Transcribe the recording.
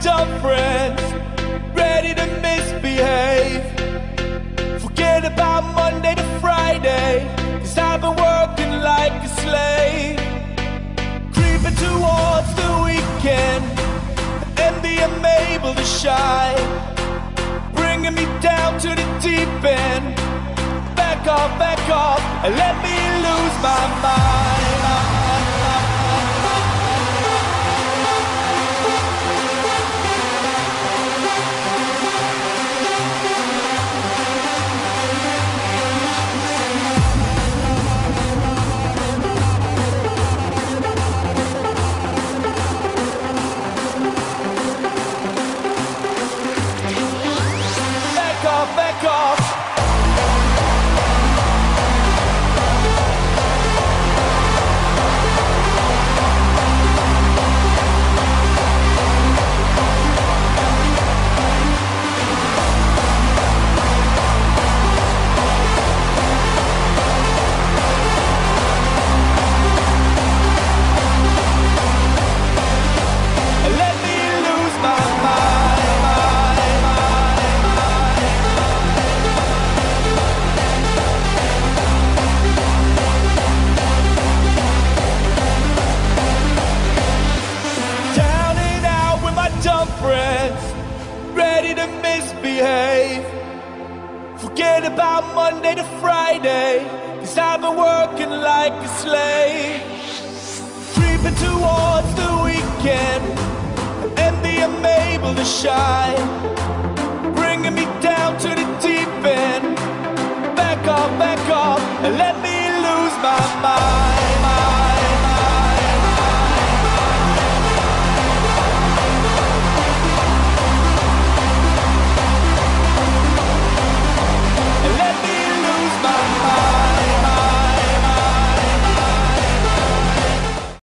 picked friends ready to misbehave. Forget about Monday to Friday, cause I've been working like a slave. Creeping towards the weekend, envy I'm able to shine. Bringing me down to the deep end. Back off, back off, and let me lose my mind. friends ready to misbehave. Forget about Monday to Friday, cause I've been working like a slave. Creeping towards the weekend, envy I'm able to shine. Bringing me down to the deep end. Back off, back off, and let me lose my mind.